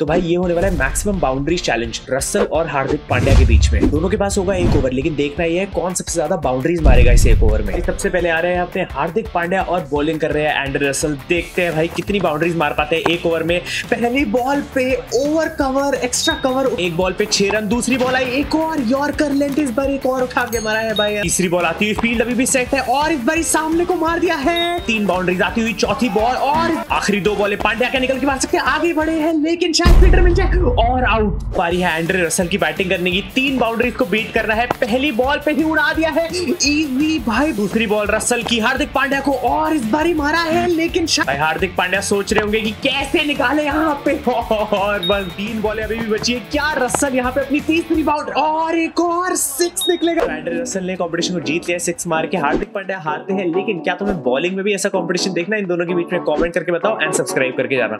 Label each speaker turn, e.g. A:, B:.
A: तो भाई, ये होने वाला है मैक्सिमम बाउंड्रीज चैलेंज रसल और हार्दिक पांड्या के बीच में। दोनों के पास होगा एक ओवर लेकिन देखना ये है कौन सबसे ज़्यादा बाउंड्रीज मारेगा इस एक ओवर में। सबसे पहले आ रहे हैं अपने हार्दिक पांड्या और बॉलिंग कर रहे हैं एंड्रे रसल देखते हैं भाई कितनी बाउंड्रीज मार पाते हैं एक ओवर में। पहली बॉल पे ओवर कवर एक्स्ट्रा कवर एक बॉल पे छह रन, दूसरी बॉल आई, एक और। यॉर्कर लेंथ इस बार एक और उठा के मारा है भाई। तीसरी बॉल आती हुई फ़ील्ड अभी भी सेट है और इस बार सामने को मार दिया है। तीन बाउंड्रीज आती हुई चौथी बॉल और आखिरी दो बॉलें पांड्या के निकल के मार सकते आगे बढ़े हैं, लेकिन शायद फील्डर मिल जाए। और आउट पारी है एंड्रे रसल की बैटिंग करने की। तीन बाउंड्रीज को बीट करना है। पहली बॉल पे ही उड़ा दिया है। इजी भाई। दूसरी बॉल रसल की। हार्दिक पांड्या को और इस बार ही मारा है, लेकिन भाई, हार्दिक पांड्या सोच रहे होंगे कि कैसे निकाले यहाँ पे। और बस, तीन बॉलें अभी भी बची है। क्या रसल यहाँ पे अपनी तीसरी बाउंड्री और एक और सिक्स निकलेगा। एंड्रे रसल ने कॉम्पिटिशन को जीत लिया सिक्स मार के। हार्दिक पांड्या हारते हैं, लेकिन क्या तुम्हें बॉलिंग में भी ऐसा कॉम्पिटिशन देखना इन दोनों के बीच में कॉमेंट करके बताओ एंड सब्सक्राइब करके जाना।